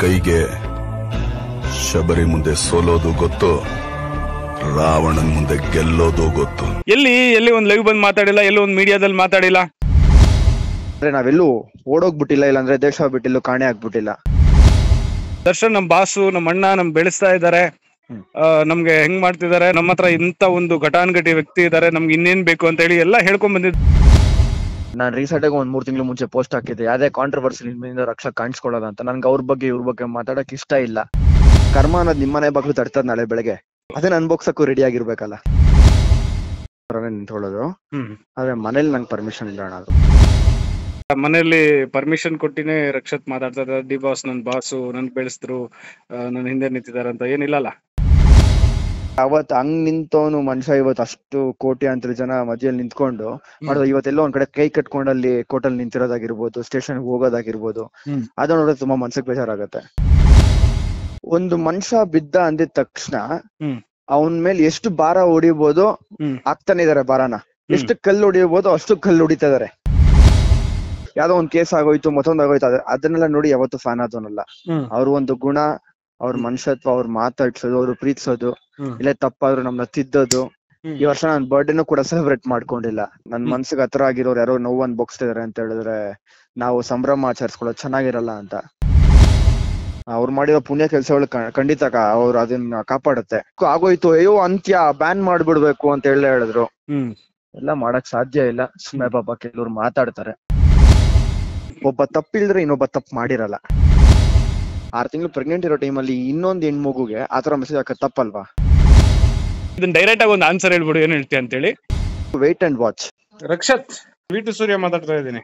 ಕೈಗೆ ಶಬರಿ ಮುಂದೆ ಸೋಲೋದು ಗೊತ್ತು? ರಾವಣನ್ ಮುಂದೆ ಗೆಲ್ಲೋದು ಗೊತ್ತು? ಎಲ್ಲಿ ಎಲ್ಲಿ ಒಂದ್ ಲೈವ್ ಬಂದ್ ಮಾತಾಡಿಲ್ಲ ಎಲ್ಲಿ ಒಂದ್ ಮೀಡಿಯಾದಲ್ಲಿ ಮಾತಾಡಿಲ್ಲ? ಅಂದ್ರೆ ನಾವೆಲ್ಲೂ ಓಡೋಗ್ಬಿಟ್ಟಿಲ್ಲ ಇಲ್ಲಾಂದ್ರೆ ದೇಶ ಬಿಟ್ಟಿಲ್ಲ ಕಾಣೆ ಆಗ್ಬಿಟ್ಟಿಲ್ಲ. ದರ್ಶನ್ ನಮ್ ಬಾಸು ನಮ್ಮ ಅಣ್ಣ ನಮ್ ಬೆಳೆಸ್ತಾ. ಆ, ನಮ್ಗೆ ಹೆಂಗ್ ಮಾಡ್ತಿದ್ದಾರೆ? ನಮ್ಮ ಹತ್ರ ಇಂತ ಒಂದು ಘಟಾನುಘಟಿ ವ್ಯಕ್ತಿ ಇದಾರೆ ನಮ್ಗೆ ಇನ್ನೇನ್ ಬೇಕು ಅಂತ ಹೇಳಿ ಎಲ್ಲ ಹೇಳ್ಕೊಂಡ್ ಬಂದಿದ್ ನಾನು ರೀಸೆಂಟ್ ಆಗಿ ಒಂದ್ ಮೂರ್ ತಿಂಗಳು ಮುಂಚೆ ಪೋಸ್ಟ್ ಹಾಕಿದ್ದೆ. ಯಾವ್ದೇ ಕಾಂಟ್ರವರ್ಸಿ ನಿಮ್ಮಿಂದ ರಕ್ಷಾ ಕಾಣಿಸ್ಕೊಳ್ಳೋದ ಅಂತ. ನನ್ಗೆ ಅವ್ರ ಬಗ್ಗೆ ಇವ್ರ ಬಗ್ಗೆ ಮಾತಾಡಕ್ ಇಷ್ಟ ಇಲ್ಲ. ಕರ್ಮ ಅನ್ನೋದು ನಿಮ್ಮನೆ ಬಾಗ್ಲು ತಡ್ತದ ನಾಳೆ ಬೆಳಗ್ಗೆ. ಅದನ್ನ ಅನ್ಬೋಗ್ಸಕ್ಕೂ ರೆಡಿ ಆಗಿರ್ಬೇಕಲ್ಲ. ನಿಂತ್ಕೊಳ್ಳೋದು. ಹ್ಮ್. ಆದ್ರೆ ಮನೇಲಿ ನಂಗೆ ಪರ್ಮಿಷನ್ ಇಲ್ಲ ಅದು ಮನೆಯಲ್ಲಿ ಪರ್ಮಿಷನ್ ಕೊಟ್ಟಿನೇ ರಕ್ಷತ್ ಮಾತಾಡ್ತಾ ಇದ್ದಾರೆ ಡಿ ಬಾಸ್ ನನ್ ಬಾಸು ನನ್ ಬೆಳೆಸಿದ್ರು ನನ್ ಹಿಂದೆ ನಿಂತಿದ್ದಾರೆ ಅಂತ ಏನಿಲ್ಲಲ್ಲ. ಅವತ್ ಹಂಗ್ ನಿಂತವನು ಮನುಷ್ಯ ಇವತ್ತು ಅಷ್ಟು ಕೋಟಿ ಅಂತ ಜನ ಮಧ್ಯದಲ್ಲಿ ನಿಂತ್ಕೊಂಡು ಮಾಡಿದ ಇವತ್ತೆಲ್ಲೋ ಒಂದ್ ಕಡೆ ಕೈ ಕಟ್ಕೊಂಡು ಅಲ್ಲಿ ಕೋರ್ಟಲ್ಲಿ ನಿಂತಿರೋದಾಗಿರ್ಬೋದು ಸ್ಟೇಷನ್ ಹೋಗೋದಾಗಿರ್ಬೋದು ಅದನ್ನ ಅದು ನೋಡಿದ್ರೆ ತುಂಬಾ ಮನ್ಸಕ್ ಬೇಜಾರಾಗತ್ತೆ. ಒಂದು ಮನುಷ್ಯ ಬಿದ್ದ ಅಂದಿದ ತಕ್ಷಣ. ಅವನ್ ಮೇಲೆ ಎಷ್ಟು ಭಾರ ಹೊಡಿಬೋದು. ಆಗ್ತಾನೆ ಇದಾರೆ ಭಾರನ. ಎಷ್ಟು ಕಲ್ಲು ಹೊಡಿಬೋದು ಅಷ್ಟು ಕಲ್ಲು ಹೊಡಿತಾ ಇದಾರೆ. ಯಾವ್ದೋ ಒಂದ್ ಕೇಸ್ ಆಗೋಯ್ತು ಮತ್ತೊಂದ್ ಆಗೋಯ್ತು ಅದನ್ನೆಲ್ಲ ನೋಡಿ ಯಾವತ್ತು ಫ್ಯಾನ್ ಆದವನಲ್ಲ. ಅವ್ರ ಒಂದು ಗುಣ ಅವ್ರ ಮನುಷ್ಯತ್ವ ಅವ್ರ ಮಾತಾಡ್ಸೋದು ಅವ್ರು ಪ್ರೀತಿಸೋದು. ಇಲ್ಲೇ ತಪ್ಪಾದ್ರು ನಮ್ನ ತಿದ್ದೋದು. ಈ ವರ್ಷ ನಾನ್ ಬರ್ಡೇನು ಕೂಡ ಸೆಲೆಬ್ರೇಟ್ ಮಾಡ್ಕೊಂಡಿಲ್ಲ. ನನ್. ಮನ್ಸಿಗೆ ಹತ್ರ ಆಗಿರೋರು ಯಾರೋ ನೋವು ಅನ್ಭೋಗಿಸ್ತಿದಾರೆ ಅಂತ ಹೇಳಿದ್ರೆ ನಾವು ಸಂಭ್ರಮ ಆಚರಿಸ್ಕೊಳ್ಳೋದು ಚೆನ್ನಾಗಿರಲ್ಲ ಅಂತ. ಅವ್ರು ಮಾಡಿರೋ ಪುಣ್ಯ ಕೆಲಸಗಳು ಖಂಡಿತ ಅವ್ರು ಅದನ್ನ ಕಾಪಾಡುತ್ತೆ. ಆಗೋಯ್ತು ಅಯ್ಯೋ ಅಂತ್ಯ ಬ್ಯಾನ್ ಮಾಡ್ಬಿಡ್ಬೇಕು ಅಂತ ಹೇಳಿ ಹೇಳಿದ್ರು. ಎಲ್ಲ ಮಾಡಕ್ ಸಾಧ್ಯ ಇಲ್ಲ. ಸುಮ್ಮನೆ ಪಾಪ ಕೆಲವ್ರು ಮಾತಾಡ್ತಾರೆ. ಒಬ್ಬ ತಪ್ಪಿಲ್ದ್ರೆ ಇನ್ನೊಬ್ಬ ತಪ್ಪು ಮಾಡಿರಲ್ಲ. ಆರ್ ತಿಂಗಳು ಪ್ರೆಗ್ನೆಂಟ್ ಇರೋ ಟೈಮಲ್ಲಿ ಇನ್ನೊಂದ್ ಹೆಣ್ಮಗುಗೆ ಆತರ ಮೆಸೇಜ್ ಹಾಕೋದು ತಪ್ಪಲ್ವಾ? ಇದನ್ನ ಡೈರೆಕ್ಟ್ ಆಗಿ ಒಂದು ಆನ್ಸರ್ ಹೇಳ್ಬಿಡು ಏನ್ ಹೇಳ್ತೀಯ ಅಂತೇಳಿ. ವೇಟ್ ಅಂಡ್ ವಾಚ್ ರಕ್ಷತ್ ವೀಟು ಸೂರ್ಯ ಮಾತಾಡ್ತಾ ಇದ್ದೀನಿ.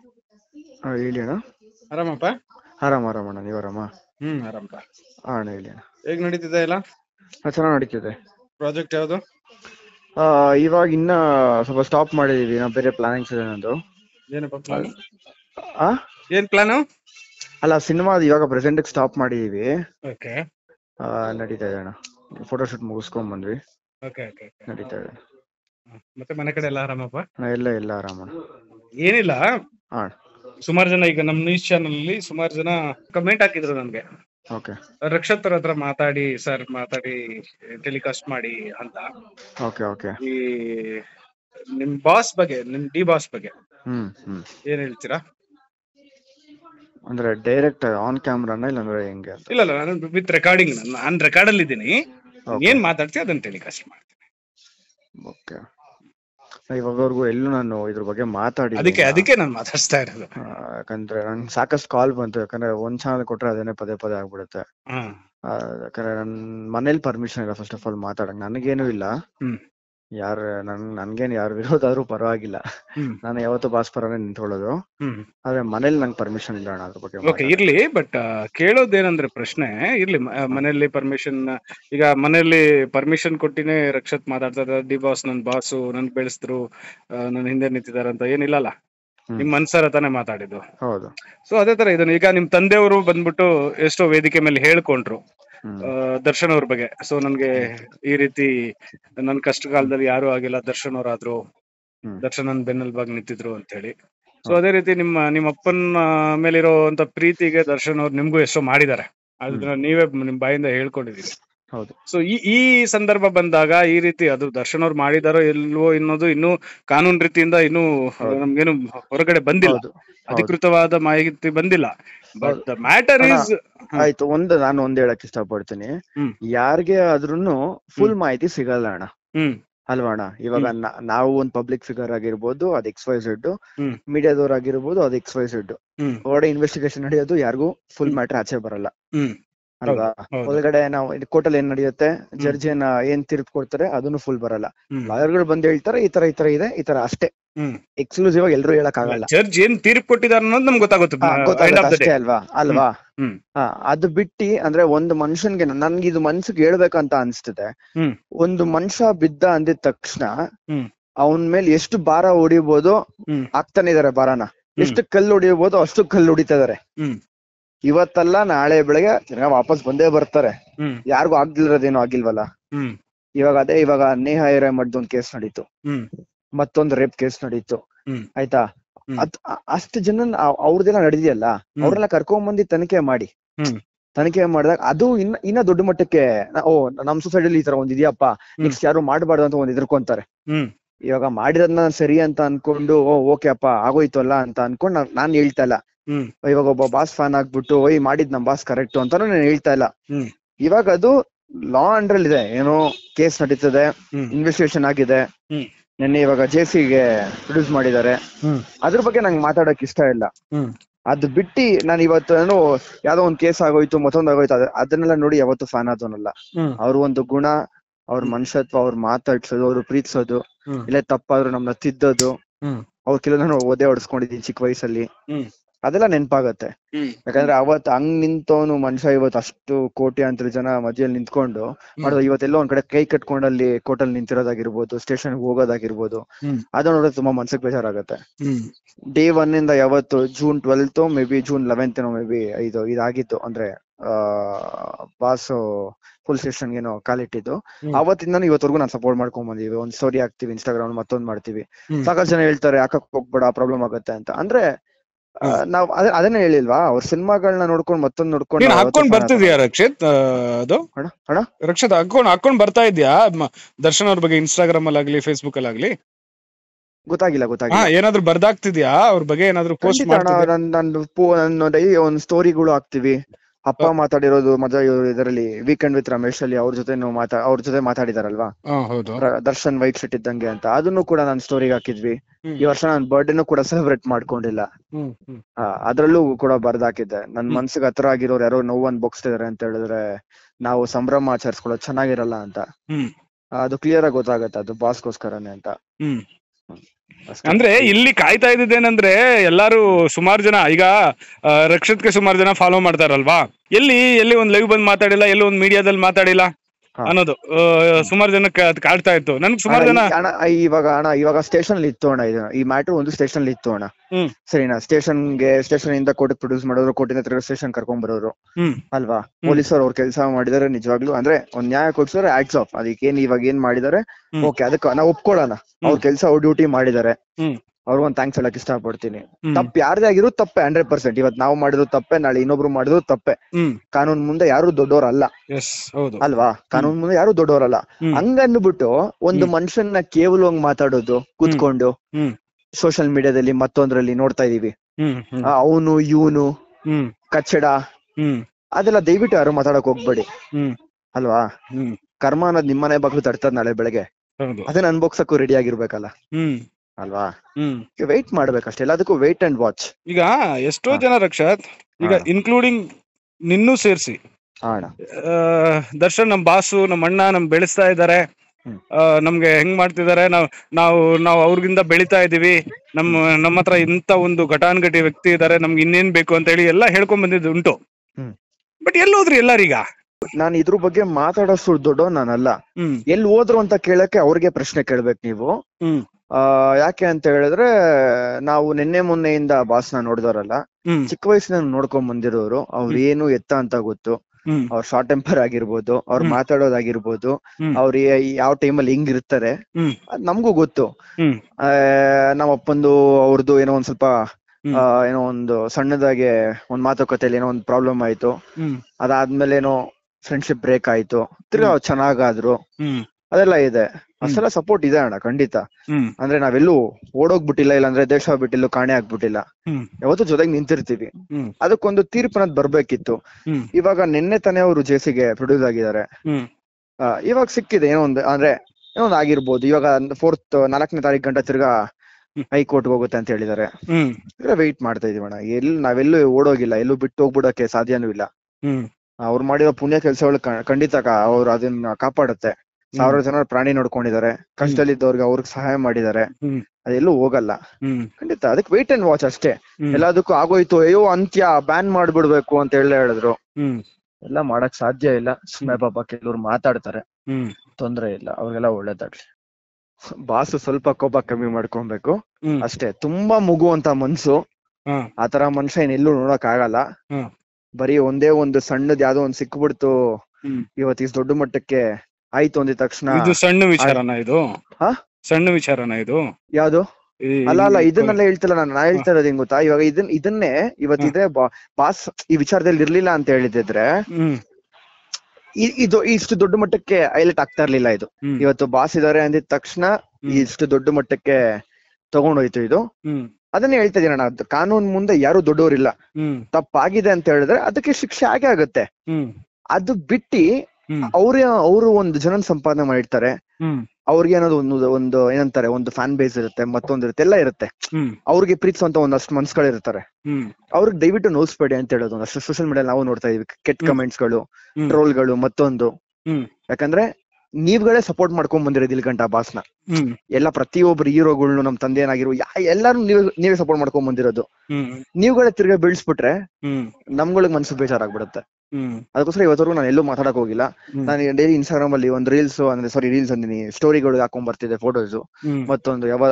ಹೇಳಿ ಅಣ್ಣ. ಆರಾಮಪ್ಪ? ಆರಾಮ ಆರಾಮಣ್ಣ ನೀವ್ ಆರಾಮ? ಹ್ಮ್ ಆರಾಮಪ್ಪ. ಹಾ ಅಣ್ಣ ಹೇಳಿ ಅಣ್ಣ. ಹೇಗ್ ನಡೀತಿದೆ ಎಲ್ಲ? ಚೆನ್ನಾಗಿ ಚೆನ್ನಾಗ್ ನಡೀತಿದೆ. ಪ್ರಾಜೆಕ್ಟ್ ಯಾವುದು? ಆ, ಇವಾಗ ಇನ್ನ ಸ್ವಲ್ಪ ಸ್ಟಾಪ್ ಮಾಡಿದೀವಿ ನಾವು ಬೇರೆ ಪ್ಲಾನಿಂಗ್ಸ್ ಇದೆ ನಂದು ಏನಪ್ಪ ಪ್ಲಾನ್ ಆ? ಏನ್ ಪ್ಲಾನು ಅಲ್ಲ ಸಿನಿಮಾ ಇವಾಗ ಪ್ರೆಸೆಂಟ್ ಸ್ಟಾಪ್ ಮಾಡಿದೀವಿ. ಓಕೆ ಆ, ನಡೀತಾ ಇದೆ ಅಣ್ಣ. ಫೋಟೋಶೂಟ್ ಮುಗಿಸ್ಕೊಂಡ್ ಬಂದ್ವಿ. ಓಕೆ ಓಕೆ ನಡೀತಾ ಇದೆ. ಮತ್ತೆ ಮನೆ ಕಡೆ ಎಲ್ಲ ಆರಾಮಪ್ಪ? ಎಲ್ಲ ಎಲ್ಲ ಆರಾಮ ಏನಿಲ್ಲ. ಸುಮಾರು ಜನ ಈಗ ನಮ್ ನ್ಯೂಸ್ ಚಾನಲ್ ಅಲ್ಲಿ ಸುಮಾರು ಜನ ಕಮೆಂಟ್ ಹಾಕಿದ್ರು ನನ್ಗೆ. ಓಕೆ ರಕ್ಷತ್ ಹತ್ರ ಮಾತಾಡಿ ಸರ್ ಮಾತಾಡಿ ಟೆಲಿಕಾಸ್ಟ್ ಮಾಡಿ ಅಂತ. ಓಕೆ ಓಕೆ ಈ ನಿಮ್ ಬಾಸ್ ಬಗ್ಗೆ ನಿಮ್ ಡಿ ಬಾಸ್ ಬಗ್ಗೆ. ಹ್ಮ್ ಹ್ಮ್. ಏನ್ ಹೇಳ್ತೀರಾ? ಅಂದ್ರೆ ಡೈರೆಕ್ಟ್ ಆನ್ ಕ್ಯಾಮ್ರಾನ ಇಲ್ಲಾಂದ್ರೆ ಹೆಂಗೆ ಅಂತ? ಇಲ್ಲ ಇಲ್ಲ ನಾನು ವಿತ್ ರೆಕಾರ್ಡಿಂಗ್ ನಾನು ರೆಕಾರ್ಡ್ ಅಲ್ಲಿ ಇದ್ದೀನಿ. ಏನ್ ಮಾತಾಡ್ತೀವಿ ಅದನ್ನ ಟೆಲಿಕಾಸ್ಟ್ ಮಾಡ್ತೀನಿ. ಓಕೆ ಇವಾಗವರೆಗೂ ಎಲ್ಲೂ ನಾನು ಇದ್ರ ಬಗ್ಗೆ ಮಾತಾಡಿ ಅದಕ್ಕೆ ಅದಕ್ಕೆ ನಾನು ಮಾತಾಡ್ತಾ ಇರೋದು. ಯಾಕಂದ್ರೆ ನಂಗೆ ಸಾಕಷ್ಟು ಕಾಲ್ ಬಂತು. ಯಾಕಂದ್ರೆ ಒಂದ್ ಚಾನಲ್ ಕೊಟ್ರೆ ಅದೇನೆ ಪದೇ ಪದೇ ಆಗ್ಬಿಡುತ್ತೆ. ಯಾಕಂದ್ರೆ ನನ್ ಮನೇಲಿ ಪರ್ಮಿಷನ್ ಇಲ್ಲ ಫಸ್ಟ್ ಆಫ್ ಆಲ್ ಮಾತಾಡಕ್. ನನಗೇನು ಇಲ್ಲ. ಯಾರ ನನ್ ನನ್ಗೇನ್ ಯಾರು ವಿರೋಧ ಆದ್ರೂ ಪರವಾಗಿಲ್ಲ. ನಾನು ಯಾವತ್ತೂ ಬಾಸ್ ಪರನೇ ನಿಂತ್ಕೊಳ್ಳೋದು. ಆದ್ರೆ ಮನೇಲಿ ನಂಗೆ ಪರ್ಮಿಷನ್ ಇಲ್ಲ ಅದ್ರ ಬಗ್ಗೆ ಓಕೆ ಇರ್ಲಿ ಬಟ್ ಕೇಳೋದೇನಂದ್ರೆ ಪ್ರಶ್ನೆ ಇರ್ಲಿ ಮನೆಯಲ್ಲಿ ಪರ್ಮಿಷನ್ ಈಗ ಮನೆಯಲ್ಲಿ ಪರ್ಮಿಷನ್ ಕೊಟ್ಟಿನೇ ರಕ್ಷತ್ ಮಾತಾಡ್ತಾ ಇದ್ದಾರೆ. ಡಿ ಬಾಸ್ ನನ್ ಬಾಸು ನನ್ ಬೆಳೆಸಿದ್ರು ನನ್ ಹಿಂದೆ ನಿಂತಿದ್ದಾರೆ ಅಂತ ಏನಿಲ್ಲಲ್ಲ. ನಿಮ್ ಮನ್ಸರ ತಾನೇ ಮಾತಾಡಿದ್ದು. ಹೌದು. ಸೊ ಅದೇ ತರ ಇದನ್ನ ಈಗ ನಿಮ್ ತಂದೆಯವರು ಬಂದ್ಬಿಟ್ಟು ಎಷ್ಟೋ ವೇದಿಕೆ ಮೇಲೆ ಹೇಳ್ಕೊಂಡ್ರು. ದರ್ಶನ್ ಅವ್ರ ಬಗ್ಗೆ. ಸೊ ನನ್ಗೆ ಈ ರೀತಿ ನನ್ ಕಷ್ಟ ಕಾಲದಲ್ಲಿ ಯಾರು ಆಗಿಲ್ಲ ದರ್ಶನ್ ಅವರಾದ್ರು ದರ್ಶನನ್ ದರ್ಶನ್ ನನ್ ಬೆನ್ನೆಲುಬಾಗಿ ನಿಂತಿದ್ರು ಅಂತ ಹೇಳಿ ಸೊ ಅದೇ ರೀತಿ ನಿಮ್ಮ ನಿಮ್ಮ ಅಪ್ಪನ ಅಂತ ಪ್ರೀತಿಗೆ ದರ್ಶನ್ ಅವ್ರು ನಿಮ್ಗೂ ಎಷ್ಟೋ ಮಾಡಿದ್ದಾರೆ. ಅದನ್ನ ನೀವೇ ನಿಮ್ ಬಾಯಿಂದ ಹೇಳ್ಕೊಂಡಿದೀರಿ ಹೌದು. ಸೊ ಈ ಈ ಸಂದರ್ಭ ಬಂದಾಗ ಈ ರೀತಿ ಅದು ದರ್ಶನ್ ಅವ್ರು ಮಾಡಿದಾರೋ ಇಲ್ವೋ ಅನ್ನೋದು ಇನ್ನು ಕಾನೂನು ರೀತಿಯಿಂದ ಇನ್ನು. ನಮ್ಗೇನು ಹೊರಗಡೆ ಬಂದಿಲ್ಲ. ಅಧಿಕೃತವಾದ ಮಾಹಿತಿ ಬಂದಿಲ್ಲ. ಬಟ್ ದ ಮ್ಯಾಟರ್ ಇಸ್ ಆಯ್ತು ಒಂದ್ ನಾನು ಒಂದ್ ಹೇಳಕ್ ಇಷ್ಟಪಡ್ತೀನಿ. ಯಾರಿಗೆ ಆದ್ರೂನು ಫುಲ್ ಮಾಹಿತಿ ಸಿಗಲ್ಲ ಅಣ್ಣ. ಅಲ್ವಾಣ ಅಲ್ವಾ ಅಣ್ಣ? ಇವಾಗ ನಾವು ಒಂದ್ ಪಬ್ಲಿಕ್ ಫಿಗರ್ ಆಗಿರ್ಬೋದು ಅದ್ ಎಕ್ಸ್ ವೈ ಝೆಡ್ ಮೀಡಿಯಾದವ್ರ ಆಗಿರ್ಬೋದು ಅದ್ ಎಕ್ಸ್ ವೈ ಹ್ಮ್. ಹೊರಗಡೆ ಇನ್ವೆಸ್ಟಿಗೇಷನ್ ನಡೆಯೋದು ಯಾರಿಗೂ ಫುಲ್. ಮ್ಯಾಟರ್ ಆಚೆ ಬರಲ್ಲ. ಅಲ್ವಾ. ಒಳಗಡೆ ನಾವು ಕೋರ್ಟಲ್ಲಿ ಏನ್ ನಡೆಯುತ್ತೆ? ಜಡ್ಜ್ ಏನ್ ಏನ್ ತೀರ್ಪು ಕೊಡ್ತಾರೆ ಅದನ್ನು ಫುಲ್ ಬರಲ್ಲ. ಲಾಯರ್ಗಳು ಬಂದ್ ಹೇಳ್ತಾರೆ ಈ ತರ ಈ ತರ ಇದೆ ಈ ತರ ಅಷ್ಟೇ. ಎಕ್ಸ್ಕ್ಲೂಸಿವ್ ಆಗಿ ಎಲ್ಲರೂ ಹೇಳಕ್ ಆಗಲ್ಲ. ಜಡ್ಜ್ ಏನ್ ತೀರ್ಪು ಕೊಟ್ಟಿದ್ದಾರೆ ಅನ್ನೋದು ನಮ್ಗೆ ಗೊತ್ತಾಗುತ್ತೆ ಅಲ್ವಾ? ಅಲ್ವಾ? ಅದು ಬಿಟ್ಟಿ ಅಂದ್ರೆ ಒಂದು ಮನುಷ್ಯನ್ಗೆ ನನ್ಗೆ ಇದು ಮನ್ಸಿಗೆ ಹೇಳ್ಬೇಕಂತ ಅನ್ಸ್ತದೆ. ಒಂದು ಮನುಷ್ಯ ಬಿದ್ದ ಅಂದಿದ ತಕ್ಷಣ. ಅವನ್ ಮೇಲೆ ಎಷ್ಟು ಭಾರ ಹೊಡಿಬೋದು. ಆಗ್ತಾನೆ ಇದಾರೆ ಭಾರನ. ಎಷ್ಟು ಕಲ್ಲು ಹೊಡಿಬೋದು ಅಷ್ಟು ಕಲ್ಲು ಹೊಡಿತಾ ಇದಾರೆ. ಹ್ಮ್. ಇವತ್ತಲ್ಲ ನಾಳೆ ಬೆಳಗ್ಗೆ ವಾಪಸ್ ಬಂದೇ ಬರ್ತಾರೆ. ಯಾರಿಗೂ ಆಗ್ದಿರೋದೇನು ಆಗಿಲ್ವಲ್ಲ? ಹ್ಮ್. ಇವಾಗ ಅದೇ ಇವಾಗ ನೇಹ ಹಿರೇಮಠದ ಒಂದ್ ಕೇಸ್ ನಡೀತು. ಹ್ಮ್. ಮತ್ತೊಂದ್ ರೇಪ್ ಕೇಸ್ ನಡೀತು. ಆಯ್ತಾ? ಅಷ್ಟು ಜನ ಅವ್ರದೆಲ್ಲ ನಡೆದಿಯಲ್ಲ ಅವ್ರನ್ನ ಅವ್ರೆಲ್ಲ ಕರ್ಕೊಂಡ್ ಬಂದಿ ತನಿಖೆ ಮಾಡಿ. ತನಿಖೆ ಮಾಡಿದಾಗ ಅದು ಇನ್ನ ಇನ್ನ ದೊಡ್ಡ ಮಟ್ಟಕ್ಕೆ ಓ ನಮ್ ಸೊಸೈಟಿಲಿ ಈ ತರ ಒಂದ್ ಇದೆಯಪ್ಪ. ನೆಕ್ಸ್ಟ್ ಯಾರು ಮಾಡಬಾರ್ದು ಅಂತ ಒಂದ್ ಎದುರ್ಕೊಂತಾರೆ ಇವಾಗ ಮಾಡಿರೋದ್ನ ಸರಿ ಅಂತ ಅನ್ಕೊಂಡು ಓ ಓಕೆ ಅಪ್ಪ ಆಗೋಯ್ತು ಅಲ್ಲ ಅಂತ ಅನ್ಕೊಂಡ್ ನಾನ್- ನಾನ್ ಹೇಳ್ತಾ ಇಲ್ಲ. ಇವಾಗ ಒಬ್ಬ ಬಾಸ್ ಫ್ಯಾನ್ ಆಗ್ಬಿಟ್ಟು ಓಯ್ ಮಾಡಿದ್ ನಮ್ ಬಾಸ್ ಕರೆಕ್ಟ್ ಅಂತಾನು ನಾನು ಹೇಳ್ತಾ ಇಲ್ಲ. ಇವಾಗ ಅದು ಲಾ ಅಂಡರ್ ಇದೆ ಏನೋ ಕೇಸ್ ನಡೀತದೆ ಇನ್ವೆಸ್ಟಿಗೇಷನ್ ಆಗಿದೆ. ನಿನ್ನೆ ಇವಾಗ ಜೆ ಗೆ ಪ್ರೊಡ್ಯೂಸ್ ಮಾಡಿದ್ದಾರೆ ಅದ್ರ ಬಗ್ಗೆ ನಂಗೆ ಮಾತಾಡಕ್ ಇಷ್ಟ ಇಲ್ಲ ಅದ್ ಬಿಟ್ಟಿ ನಾನು ಇವತ್ತು ಏನೋ ಯಾವ್ದೋ ಒಂದ್ ಕೇಸ್ ಆಗೋಯ್ತು ಮತ್ತೊಂದ್ ಆಗೋಯ್ತು ಅದನ್ನೆಲ್ಲ ನೋಡಿ ಯಾವತ್ತು ಫ್ಯಾನ್ ಆದವನಲ್ಲ ಹ್ಮ್ ಅವ್ರ ಒಂದು ಗುಣ ಅವ್ರ. ಮನುಷ್ಯತ್ವ ಅವ್ರ ಮಾತಾಡ್ಸೋದು ಅವ್ರು ಪ್ರೀತಿಸೋದು. ಇಲ್ಲ ತಪ್ಪಾದ್ರು ನಮ್ನ ತಿದ್ದೋದು. ಅವ್ರ ಕೆಲವು ಓದೇ ಹೊಡ್ಸ್ಕೊಂಡಿದೀನಿ ಚಿಕ್ಕ ವಯಸ್ಸಲ್ಲಿ. ಅದೆಲ್ಲ ನೆನಪಾಗತ್ತೆ. ಯಾಕಂದ್ರೆ ಅವತ್ ಹಂಗ್ ನಿಂತವನು ಮನುಷ್ಯ ಇವತ್ತು ಅಷ್ಟು ಕೋಟಿ ಅಂತ ಜನ ಮಧ್ಯದಲ್ಲಿ ನಿಂತ್ಕೊಂಡು ಮಾಡೋದು ಇವತ್ತೆಲ್ಲೋ ಒಂದ್ ಕಡೆ ಕೈ ಕಟ್ಕೊಂಡಲ್ಲಿ ಕೋರ್ಟಲ್ಲಿ ನಿಂತಿರೋದಾಗಿರ್ಬೋದು ಸ್ಟೇಷನ್ ಹೋಗೋದಾಗಿರ್ಬೋದು ಅದ ನೋಡಿದ್ರೆ ತುಂಬಾ ಮನ್ಸಿಗೆ ಬೇಜಾರಾಗತ್ತೆ. ಡೇ ಒನ್ ಇಂದ ಯಾವತ್ತು June twelfth maybe June eleventh maybe ಇದು ಇದಾಗಿತ್ತು. ಅಂದ್ರೆ ಆ ಬಾಸ್ ಫುಲ್ ಸ್ಟೇಷನ್ ಏನೋ ಕಾಲಿಟ್ಟಿದ್ದು. ಅವತ್ತಿಂದ ಇವತ್ತವರೆಗೂ ನಾನು ಸಪೋರ್ಟ್ ಮಾಡ್ಕೊಂಡ್ ಬಂದಿವಿ ಒಂದ್ ಸ್ಟೋರಿ ಹಾಕ್ತಿವಿ ಇನ್ಸ್ಟಾಗ್ರಾಮ್ ಮತ್ತೊಂದ್ ಮಾಡ್ತೀವಿ. ಸಾಕಷ್ಟು ಜನ ಹೇಳ್ತಾರೆ ಹಾಕಕ್ ಹೋಗ್ಬೇಡ ಪ್ರಾಬ್ಲಮ್ ಆಗುತ್ತೆ ಅಂತ. ಅಂದ್ರೆ. ನಾವ್ ಅದನ್ನ ಹೇಳಿಲ್ವಾ? ಅವ್ರ ಸಿನಿಮಾಗಳನ್ನ ನೋಡ್ಕೊಂಡು ಮತ್ತೊಂದ್ ನೋಡ್ಕೊಂಡು ನೀನ್ ಹಾಕೊಂಡ್ ಬರ್ತಿದ್ಯಾ ರಕ್ಷಿತ್? ಅದು? ರಕ್ಷಿತ್ ಹಾಕೊಂಡ್ ಹಾಕೊಂಡ್ ಬರ್ತಾ ಇದ್ಯಾ? ದರ್ಶನ್ ಅವ್ರ ಬಗ್ಗೆ ಇನ್ಸ್ಟಾಗ್ರಾಮ್ ಅಲ್ಲಿ ಆಗ್ಲಿ ಫೇಸ್ಬುಕ್ ಅಲ್ಲಿ ಆಗ್ಲಿ ಗೊತ್ತಾಗಿಲ್ಲ. ಗೊತ್ತಾಗಿಲ್ಲ ಏನಾದ್ರು ಬರ್ದಾಗ್ತಿದ್ಯಾ? ಅವ್ರ ಬಗ್ಗೆ ಏನಾದ್ರು ಪೋಸ್ಟ್ ನನ್ ನನ್ ಡೈಲಿ ಒಂದ್ ಸ್ಟೋರಿಗಳು ಹಾಕ್ತಿವಿ. ಅಪ್ಪ ಮಾತಾಡಿರೋದು ಮತ್ತೆ ಇದರಲ್ಲಿ ವೀಕೆಂಡ್ ವಿತ್ ರಮೇಶ್ ಅಲ್ಲಿ ಅವ್ರ ಜೊತೆ ಮಾತಾ ಅವ್ರ ಜೊತೆ ಮಾತಾಡಿದಾರಲ್ವಾ? ಹಾ ಹೌದು. ದರ್ಶನ್ ವೈಟ್ ಶರ್ಟ್ ಇದ್ದಂಗೆ ಅಂತ. ಅದನ್ನು ಕೂಡ ನಾನು ಸ್ಟೋರಿಗೆ ಹಾಕಿದ್ವಿ. ಈ ವರ್ಷ ನಾನು ಬರ್ಡೇನು ಕೂಡ ಸೆಲೆಬ್ರೇಟ್ ಮಾಡ್ಕೊಂಡಿಲ್ಲ. ಅದ್ರಲ್ಲೂ ಕೂಡ ಬರ್ದಾಕಿದ್ದೆ. ನನ್. ಮನ್ಸಿಗೆ ಹತ್ರ ಆಗಿರೋರು ಯಾರೋ ನೋವು ಅನ್ಭೋಗಿಸ್ತಿದಾರೆ ಅಂತ ಹೇಳಿದ್ರೆ ನಾವು ಸಂಭ್ರಮ ಆಚರಿಸ್ಕೊಳ್ಳೋದು ಚೆನ್ನಾಗಿರಲ್ಲ ಅಂತ. ಅದು ಕ್ಲಿಯರ್ ಆಗಿ ಗೊತ್ತಾಗತ್ತೆ ಅದು ಬಾಸ್ಗೋಸ್ಕರನೇ ಅಂತ. ಅಂದ್ರೆ ಇಲ್ಲಿ ಕಾಯ್ತಾ ಇದ್ದಿದ್ದೇನಂದ್ರೆ ಎಲ್ಲಾರು ಸುಮಾರು ಜನ, ಈಗ ರಕ್ಷಿತ್ಗೆ ಸುಮಾರು ಜನ ಫಾಲೋ ಮಾಡ್ತಾರಲ್ವಾ ಎಲ್ಲಿ ಎಲ್ಲಿ ಒಂದ್ ಲೈವ್ ಬಂದ್ ಮಾತಾಡಿಲ್ಲ, ಎಲ್ಲಿ ಒಂದ್ ಮೀಡಿಯಾದಲ್ಲಿ ಮಾತಾಡಿಲ್ಲ. ಅನ್ನೋದು. ಸುಮಾರು ಜನ ಅದ್ ಕಾಡ್ತಾ ಇತ್ತು. ನನ್ಗೆ ಸುಮಾರು ಜನ ಅಣ್ಣ ಇವಾಗ ಅಣ್ಣ ಇವಾಗ ಸ್ಟೇಷನ್ ಅಲ್ಲಿ ಇತ್ತು ಅಣ್ಣ ಇದು. ಈ ಮ್ಯಾಟರ್ ಒಂದು ಸ್ಟೇಷನ್ ಅಲ್ಲಿ ಇತ್ತು ಅಣ್ಣ. ಸರಿನಾ? ಸ್ಟೇಷನ್ಗೆ ಸ್ಟೇಷನ್ ಇಂದ ಕೋರ್ಟ್ ಪ್ರೊಡ್ಯೂಸ್ ಮಾಡೋರು ಕೋರ್ಟಿಂದ ತಿರ್ಗಾ ಸ್ಟೇಷನ್ ಕರ್ಕೊಂಡ್ ಬರೋರು. ಅಲ್ವಾ? ಪೊಲೀಸರು ಅವ್ರ ಕೆಲಸ ಮಾಡಿದಾರೆ ನಿಜವಾಗ್ಲೂ. ಅಂದ್ರೆ ಒಂದ್ ನ್ಯಾಯ ಕೊಡ್ಸಿದ್ರೆ ಆಕ್ಟ್ಸ್ ಆಫ್. ಅದಕ್ಕೆ ಏನ್ ಇವಾಗ ಏನ್ ಮಾಡಿದಾರೆ. ಓಕೆ ಅದಕ್ಕೆ ನಾವು ಒಪ್ಕೊಳ್ಳೋಣ ಅವ್ರ ಕೆಲಸ ಅವ್ರ ಡ್ಯೂಟಿ ಮಾಡಿದಾರೆ. ಅವ್ರಿಗೊಂದ್ ಥ್ಯಾಂಕ್ಸ್ ಹೇಳಕ್ ಇಷ್ಟಪಡ್ತೀನಿ. ಪಡ್ತೀನಿ ತಪ್ಪು ಯಾರದೇ ಆಗಿರೋ ತಪ್ಪೆ ಹಂಡ್ರೆಡ್ ಪರ್ಸೆಂಟ್ ಇವತ್ ನಾವು ಮಾಡಿದ್ರು ತಪ್ಪೆ ನಾಳೆ ಇನ್ನೊಬ್ರು ಮಾಡಿದ್ರು ತಪ್ಪೆ. ಕಾನೂನ್ ಮುಂದೆ ಯಾರು ದೊಡ್ಡವ್ರ ಎಸ್ ಹೌದು. ಅಲ್ವಾ? ಕಾನೂನ್ ಮುಂದೆ ಯಾರು ದೊಡ್ಡವರಲ್ಲ ಹಂಗನ್ಬಿಟ್ಟು ಒಂದು ಮನುಷ್ಯನ್ನ ಕೇವಲ ಹಂಗ್ ಮಾತಾಡೋದು ಕುತ್ಕೊಂಡು. ಸೋಷಿಯಲ್ ಮೀಡಿಯಾದಲ್ಲಿ ಮತ್ತೊಂದ್ರಲ್ಲಿ ನೋಡ್ತಾ ಇದೀವಿ. ಅವನು ಇವನು ಕಚ್ಚಡ ಅದೆಲ್ಲ ದಯವಿಟ್ಟು ಯಾರು ಮಾತಾಡಕ್ ಹೋಗ್ಬೇಡಿ. ಅಲ್ವಾ? ಕರ್ಮ ಅನ್ನೋದು ನಿಮ್ಮನೆ ಬಾಗ್ಲು ತಡ್ತದ ನಾಳೆ ಬೆಳಗ್ಗೆ. ಅದನ್ನ ಅನ್ಬೋಗ್ಸಕ್ಕೂ ರೆಡಿ ಆಗಿರ್ಬೇಕಲ್ಲ. ಅಲ್ವಾ? ಹ್ಮ್. ವೆಯ್ಟ್ ಮಾಡ್ಬೇಕಷ್ಟೇ ಎಲ್ಲದಕ್ಕೂ ವೇಟ್ ಅಂಡ್ ವಾಚ್ ಈಗ ಎಷ್ಟೋ ಜನ ರಕ್ಷತ್ ಈಗ. ಇನ್ಕ್ಲೂಡಿಂಗ್ ನಿನ್ನೂ ಸೇರಿಸಿ. ಅಣ್ಣ. ದರ್ಶನ್ ನಮ್ ಬಾಸು ನಮ್ಮ ಅಣ್ಣ ನಮ್ ಬೆಳೆಸ್ತಾ ಇದ್ದಾರೆ. ನಮ್ಗೆ ಹೆಂಗ್ ಮಾಡ್ತಿದ್ದಾರೆ ನಾವ್ ನಾವು ನಾವು ಅವ್ರಿಗಿಂತ ಬೆಳಿತಾ ಇದೀವಿ ನಮ್ಮ ನಮ್ಮ ಹತ್ರ ಇಂತ ಒಂದು ಘಟಾನುಘಟಿ ವ್ಯಕ್ತಿ ಇದ್ದಾರೆ ನಮ್ಗೆ ಇನ್ನೇನ್ ಬೇಕು ಅಂತ ಹೇಳಿ ಎಲ್ಲ ಹೇಳ್ಕೊಂಡ್ ಬಂದಿದ್ದು ಉಂಟು. ಬಟ್ ಎಲ್ಲೋದ್ರಿ ಎಲ್ಲಾರೀಗ? ನಾನು ಇದ್ರ ಬಗ್ಗೆ ಮಾತಾಡೋಷ್ಟು ದೊಡ್ಡೋ ನಾನಲ್ಲ. ಹ್ಮ್. ಎಲ್ಲಿ ಹೋದ್ರು ಅಂತ ಕೇಳಕ್ಕೆ ಅವ್ರಿಗೆ ಪ್ರಶ್ನೆ ಕೇಳ್ಬೇಕು ನೀವು. ಯಾಕೆ ಅಂತ ಹೇಳಿದ್ರೆ ನಾವು ನಿನ್ನೆ ಮೊನ್ನೆಯಿಂದ ಬಾಸ್ನ ನೋಡಿದವರಲ್ಲ. ಚಿಕ್ಕ ವಯಸ್ಸಿನ ನೋಡ್ಕೊಂಡ್ ಬಂದಿರೋರು. ಅವ್ರ ಏನು ಎತ್ತ ಅಂತ ಗೊತ್ತು. ಅವ್ರ ಶಾರ್ಟ್ ಟೆಂಪರ್ ಆಗಿರ್ಬೋದು ಅವ್ರು. ಮಾತಾಡೋದಾಗಿರ್ಬೋದು. ಅವ್ರ ಯಾವ ಟೈಮಲ್ಲಿ ಹಿಂಗ್ ಇರ್ತಾರೆ ನಮ್ಗೂ ಗೊತ್ತು. ನಮ್ಮಪ್ಪಂದು ಆ, ನಮ್ಮ ಅಪ್ಪಂದು ಅವ್ರದ್ದು ಏನೋ ಒಂದ್ ಸ್ವಲ್ಪ ಆ, ಏನೋ ಒಂದು ಸಣ್ಣದಾಗೆ ಒಂದ್ ಮಾತುಕತೆಯಲ್ಲಿ ಏನೋ ಒಂದ್ ಪ್ರಾಬ್ಲಮ್ ಆಯ್ತು. ಅದಾದ್ಮೇಲೆ ಏನೋ ಫ್ರೆಂಡ್ಶಿಪ್ ಬ್ರೇಕ್ ಆಯ್ತು. ತಿರ್ಗಾ ಅವ್ರು ಚೆನ್ನಾಗಾದ್ರು. ಅದೆಲ್ಲ ಇದೆ. ಅಷ್ಟೆಲ್ಲ ಸಪೋರ್ಟ್ ಇದೆ ಅಣ್ಣ ಖಂಡಿತ. ಅಂದ್ರೆ ನಾವೆಲ್ಲೂ ಓಡೋಗ್ಬಿಟ್ಟಿಲ್ಲ ಇಲ್ಲಾಂದ್ರೆ ದೇಶ ಬಿಟ್ಟಿಲ್ಲ ಕಾಣೆ ಆಗ್ಬಿಟ್ಟಿಲ್ಲ. ಯಾವತ್ತೂ ಜೊತೆಗೆ ನಿಂತಿರ್ತೀವಿ. ಅದಕ್ಕೊಂದು ತೀರ್ಪು ಅನ್ನೋದು ಬರ್ಬೇಕಿತ್ತು ಇವಾಗ ನಿನ್ನೆ ತಾನೇ ಅವರು ಜೇಸಿಗೆ ಪ್ರೊಡ್ಯೂಸ್ ಆಗಿದ್ದಾರೆ. ಇವಾಗ ಸಿಕ್ಕಿದೆ ಏನೋ ಒಂದು ಅಂದ್ರೆ ಏನೋ ಒಂದು ಆಗಿರ್ಬೋದು. ಇವಾಗ ಫೋರ್ತ್ ನಾಲ್ಕನೇ ತಾರೀಕು ಗಂಟೆ ತಿರ್ಗಾ. ಹೈಕೋರ್ಟ್ ಹೋಗುತ್ತೆ ಅಂತ ಹೇಳಿದ್ದಾರೆ. ಅಂದ್ರೆ ವೆಯ್ಟ್ ಮಾಡ್ತಾ ಇದೀವಿ ಅಣ್ಣ. ಎಲ್ಲಿ ನಾವೆಲ್ಲೂ ಓಡೋಗಿಲ್ಲ ಎಲ್ಲೂ ಬಿಟ್ಟು ಹೋಗ್ಬಿಡಕ್ಕೆ ಸಾಧ್ಯನೂ ಇಲ್ಲ. ಅವ್ರು ಮಾಡಿರೋ ಪುಣ್ಯ ಕೆಲಸಗಳು ಖಂಡಿತ ಅವ್ರು ಅದನ್ನ ಕಾಪಾಡುತ್ತೆ. ಸಾವಿರ ಜನ ಪ್ರಾಣಿ ನೋಡ್ಕೊಂಡಿದ್ದಾರೆ. ಕಷ್ಟದಲ್ಲಿದ್ದವ್ರಿಗೆ ಅವ್ರಿಗೆ ಸಹಾಯ ಮಾಡಿದ್ದಾರೆ. ಅದೆಲ್ಲೂ ಹೋಗಲ್ಲ. ಖಂಡಿತ ಅದಕ್ಕೆ ವೇಟ್ ಅಂಡ್ ವಾಚ್ ಅಷ್ಟೇ. ಎಲ್ಲದಕ್ಕೂ ಆಗೋಯ್ತು ಅಯ್ಯೋ ಅಂತ್ಯ ಬ್ಯಾನ್ ಮಾಡ್ಬಿಡ್ಬೇಕು ಅಂತ ಹೇಳಿ ಹೇಳಿದ್ರು. ಎಲ್ಲ ಮಾಡಕ್ ಸಾಧ್ಯ ಇಲ್ಲ. ಸುಮ್ಮನೆ ಪಾಪ ಕೆಲವ್ರು ಮಾತಾಡ್ತಾರೆ. ತೊಂದ್ರೆ ಇಲ್ಲ. ಅವ್ರಿಗೆಲ್ಲ ಒಳ್ಳೇದಾಗ್ಲಿ. ಬಾಸು ಸ್ವಲ್ಪ ಕೋಪ ಕಮ್ಮಿ ಮಾಡ್ಕೊಬೇಕು. ಅಷ್ಟೇ ತುಂಬಾ ಮುಗುವಂತ ಮನ್ಸು. ಆ ಆತರ ಮನುಷ್ಯ ಎಲ್ಲೂ ನೋಡಕ್ ಆಗಲ್ಲ. ಬರೀ ಒಂದೇ ಒಂದು ಸಣ್ಣದ್ ಯಾವ್ದೋ ಒಂದ್ ಸಿಕ್ಬಿಡ್ತು. ಇವತ್ತಿಗೆ ಇವತ್ತು ದೊಡ್ಡ ಮಟ್ಟಕ್ಕೆ ಆಯ್ತು ಅಂದಿದ ತಕ್ಷಣ ಇದು ಸಣ್ಣ ವಿಚಾರನ ಇದು? ಹಾ? ಸಣ್ಣ ವಿಚಾರನ ಇದು? ಯಾವ್ದು? ಅಲ್ಲ ಅಲ್ಲ ಇದನ್ನೆಲ್ಲ ಹೇಳ್ತಿಲ್ಲ ನಾನು. ನಾ ಹೇಳ್ತಾ ಇರೋದು ಹೆಂಗ್ ಗೊತ್ತಾ? ಇವಾಗ ಇದನ್ ಇದನ್ನೇ ಇವತ್ತಿದೆ ಬಾಸ್ ಈ ವಿಚಾರದಲ್ಲಿ ಇರ್ಲಿಲ್ಲ ಅಂತ ಹೇಳಿದ್ರೆ ಇದು ಇಷ್ಟು ದೊಡ್ಡ ಮಟ್ಟಕ್ಕೆ ಹೈಲೈಟ್ ಆಗ್ತಾ ಇರ್ಲಿಲ್ಲ ಇದು. ಇವತ್ತು ಬಾಸ್ ಇದಾರೆ ಅಂದಿದ ತಕ್ಷಣ. ಇಷ್ಟು ದೊಡ್ಡ ಮಟ್ಟಕ್ಕೆ ತಗೊಂಡೋಯ್ತು ಇದು. ಅದನ್ನೇ ಹೇಳ್ತಾ ಇದೀನಿ ನಾನು ಕಾನೂನು ಮುಂದೆ ಯಾರು ದೊಡ್ಡವರಿಲ್ಲ. ತಪ್ಪಾಗಿದೆ ಅಂತ ಹೇಳಿದ್ರೆ ಅದಕ್ಕೆ ಶಿಕ್ಷೆ ಆಗೇ ಆಗುತ್ತೆ. ಅದು ಬಿಟ್ಟಿ ಅವ್ರ ಅವರು ಒಂದು ಜನನ್ ಸಂಪಾದನೆ ಮಾಡಿರ್ತಾರೆ. ಅವ್ರಿಗೆ ಅನ್ನೋದು ಒಂದು ಒಂದು ಏನಂತಾರೆ ಒಂದು ಫ್ಯಾನ್ ಬೇಸ್ ಇರುತ್ತೆ ಮತ್ತೊಂದು ಇರುತ್ತೆ ಎಲ್ಲ ಇರುತ್ತೆ. ಅವ್ರಿಗೆ ಪ್ರೀತಿಸುವಂತ ಒಂದಷ್ಟು ಮನ್ಸ್ಗಳಿರ್ತಾರೆ ಇರ್ತಾರೆ. ಅವ್ರಿಗೆ ದಯವಿಟ್ಟು ನೋಯಿಸ್ಬೇಡಿ ಅಂತ ಹೇಳೋದು ಒಂದಷ್ಟು. ಸೋಷಿಯಲ್ ಮೀಡಿಯಾ ನಾವು ನೋಡ್ತಾ ಇದೀವಿ. ಕೆಟ್ಟ. ಕಮೆಂಟ್ಸ್ಗಳು ಟ್ರೋಲ್ ಟ್ರೋಲ್ಗಳು ಮತ್ತೊಂದು. ಯಾಕಂದ್ರೆ ನೀವ್ಗಳೇ ಸಪೋರ್ಟ್ ಮಾಡ್ಕೊಂಡ್ ಬಂದಿರೋದು ಇಲ್ಲಿ ಗಂಟ ಬಾಸ್ನ ಎಲ್ಲ ಪ್ರತಿಯೊಬ್ಬರು ಹೀರೋಗಳು ನಮ್ ತಂದೆ ಏನಾಗಿರೋ ಎಲ್ಲಾರು ನೀವೇ ನೀವೇ ಸಪೋರ್ಟ್ ಮಾಡ್ಕೊಂಡ್ ಬಂದಿರೋದು. ನೀವ್ಗಳೇ ತಿರ್ಗಾ ಬೀಳ್ಸ್ಬಿಟ್ರೆ ನಮ್ಗಳಿಗೆ ಮನ್ಸು ಬೇಜಾರಾಗ್ಬಿಡುತ್ತೆ. ಅದಕ್ಕೋಸ್ಕರ ಇವತ್ತರೆಗೂ ನಾನು ಎಲ್ಲೂ ಮಾತಾಡಕ್ ಹೋಗಿಲ್ಲ. ನಾನು ಡೈಲಿ ಇನ್ಸ್ಟಾಗ್ರಾಮ್ ಅಲ್ಲಿ ಒಂದು ರೀಲ್ಸ್ ಅಂದ್ರೆ ಸಾರಿ ರೀಲ್ಸ್ ಅಂದಿನಿ ಸ್ಟೋರಿಗಳು ಹಾಕೊಂಡ್ ಬರ್ತಿದೆ ಫೋಟೋಸ್ ಮತ್ತೊಂದು ಯಾವ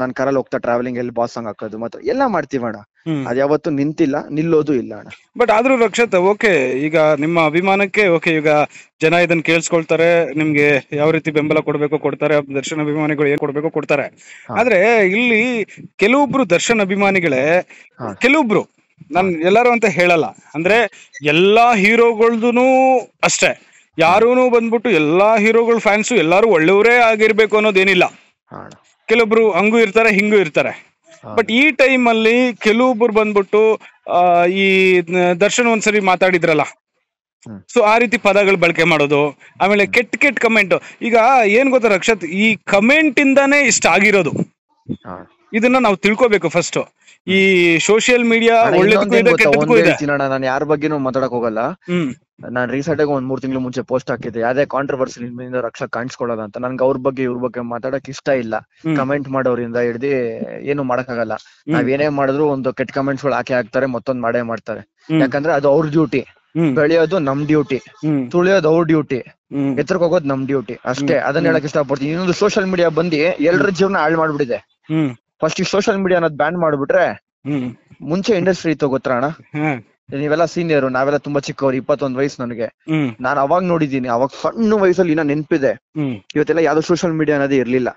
ನಾನ್ ಕರಲ್ಲಿ ಹೋಗ್ತಾ ಟ್ರಾವೆಲಿಂಗ್ ಎಲ್ಲಿ ಬಾಸ್ ಸಾಂಗ್ ಹಾಕೋದು ಮತ್ತೆ ಎಲ್ಲ ಮಾಡ್ತೀವಿ ಅಣ್ಣ. ಅದ್ ಯಾವತ್ತು ನಿಂತಿಲ್ಲ ನಿಲ್ಲೋದು ಇಲ್ಲ ಅಣ್ಣ. ಬಟ್ ಆದ್ರೂ ರಕ್ಷತ ಓಕೆ ಈಗ ನಿಮ್ಮ ಅಭಿಮಾನಕ್ಕೆ ಓಕೆ ಈಗ ಜನ ಇದನ್ನ ಕೇಳಿಸ್ಕೊಳ್ತಾರೆ ನಿಮ್ಗೆ ಯಾವ ರೀತಿ ಬೆಂಬಲ ಕೊಡ್ಬೇಕು ಕೊಡ್ತಾರೆ ದರ್ಶನ ಅಭಿಮಾನಿಗಳು ಏನ್ ಕೊಡ್ಬೇಕು ಕೊಡ್ತಾರೆ. ಆದ್ರೆ ಇಲ್ಲಿ ಕೆಲವೊಬ್ರು ದರ್ಶನ್ ಅಭಿಮಾನಿಗಳೇ. ಕೆಲವೊಬ್ರು ನಾನ್ ಎಲ್ಲರೂ ಅಂತ ಹೇಳಲ್ಲ. ಅಂದ್ರೆ ಎಲ್ಲಾ ಹೀರೋಗಳ್ದು ಅಷ್ಟೇ. ಯಾರೂನು ಬಂದ್ಬಿಟ್ಟು ಎಲ್ಲಾ ಹೀರೋಗಳ ಫ್ಯಾನ್ಸ್ ಎಲ್ಲಾರು ಒಳ್ಳೆಯವರೇ ಆಗಿರ್ಬೇಕು ಅನ್ನೋದೇನಿಲ್ಲ. ಕೆಲವೊಬ್ರು ಹಂಗೂ ಇರ್ತಾರೆ ಹಿಂಗೂ ಇರ್ತಾರೆ. ಬಟ್ ಈ ಟೈಮ್ ಅಲ್ಲಿ ಕೆಲವೊಬ್ರು ಬಂದ್ಬಿಟ್ಟು ಆ, ಈ ದರ್ಶನ್ ಒಂದ್ಸರಿ ಮಾತಾಡಿದ್ರಲ್ಲ. ಸೊ ಆ ರೀತಿ ಪದಗಳು ಬಳಕೆ ಮಾಡೋದು ಆಮೇಲೆ ಕೆಟ್ಟ ಕೆಟ್ಟ ಕಮೆಂಟ್ ಈಗ ಏನ್ ಗೊತ್ತಾ ರಕ್ಷತ್ ಈ ಕಮೆಂಟ್ ಇಂದಾನೇ ಇಷ್ಟ ಆಗಿರೋದು. ಇದನ್ನ ನಾವು ತಿಳ್ಕೊಬೇಕು ಫಸ್ಟ್ ಈ ಸೋಷಿಯಲ್ ಮೀಡಿಯಾ ಒಳ್ಳೇದಕ್ಕೂ ಇದೆ? ಕೆಟ್ಟದಕ್ಕೂ ನಾನು ಯಾರ ಬಗ್ಗೆನೂ ಮಾತಾಡಕ್ ಹೋಗಲ್ಲ. ನಾನು ರೀಸೆಂಟ್ ಆಗಿ ಒಂದ್ ಮೂರ್ ತಿಂಗಳು ಮುಂಚೆ ಪೋಸ್ಟ್ ಹಾಕಿದ್ದೆ. ಯಾವ್ದೇ ಕಾಂಟ್ರವರ್ಸಿ ನಿಮ್ಮಿಂದ ರಕ್ಷಾ ಕಾಣಿಸ್ಕೊಳ್ಳೋದ ಅಂತ. ನನ್ಗೆ ಅವ್ರ ಬಗ್ಗೆ ಇವ್ರ ಬಗ್ಗೆ ಮಾತಾಡಕ್ ಇಷ್ಟ ಇಲ್ಲ. ಕಮೆಂಟ್ ಮಾಡೋರಿಂದ ಹಿಡ್ದು ಏನು ಮಾಡಕ್ಕಾಗಲ್ಲ ಆಗಲ್ಲ. ನಾವ್ ಏನೇ ಮಾಡಿದ್ರು ಒಂದು ಕೆಟ್ಟ ಕಮೆಂಟ್ಸ್ಗಳು ಹಾಕಿ ಹಾಕ್ತಾರೆ ಮತ್ತೊಂದ್ ಮಾಡೇ ಮಾಡ್ತಾರೆ. ಯಾಕಂದ್ರೆ ಅದು ಅವ್ರ ಡ್ಯೂಟಿ ಬೆಳೆಯೋದು ನಮ್ ಡ್ಯೂಟಿ ತುಳಿಯೋದು ಅವ್ರ ಡ್ಯೂಟಿ ಎತ್ತರಕ್ ಎತ್ತರಕ್ಕೆ ಹೋಗೋದು ನಮ್ ಡ್ಯೂಟಿ ಅಷ್ಟೇ. ಅದನ್ನ ಹೇಳಕ್ ಇಷ್ಟಪಡ್ತೀನಿ. ಇನ್ನೊಂದು ಸೋಷಿಯಲ್ ಮೀಡಿಯಾ ಬಂದಿ ಎಲ್ಲರ ಜೀವನ ಹಾಳು ಮಾಡ್ಬಿಟ್ಟಿದೆ. ಫಸ್ಟ್ ಈ ಸೋಷಿಯಲ್ ಮೀಡಿಯಾ ಅನ್ನೋದು ಬ್ಯಾನ್ ಮಾಡ್ಬಿಟ್ರೆ ಮುಂಚೆ ಇಂಡಸ್ಟ್ರಿ ಇತ್ತು ಹ್ಮ್. ನೀವೆಲ್ಲ ಸೀನಿಯರ್ ನಾವೆಲ್ಲ ತುಂಬಾ ಚಿಕ್ಕವ್ರು ಇಪ್ಪತ್ತೊಂದ್ ವಯಸ್ಸು ನನಗೆ. ನಾನು ಅವಾಗ ನೋಡಿದೀನಿ ಅವಾಗ ಸಣ್ಣ ವಯಸ್ಸಲ್ಲಿ ಇನ್ನ ನೆನಪಿದೆ. ಇವತ್ತೆಲ್ಲ ಯಾವ್ದು ಸೋಷಿಯಲ್ ಮೀಡಿಯಾ ಅನ್ನೋದೇ ಇರ್ಲಿಲ್ಲ.